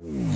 you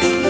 Bye.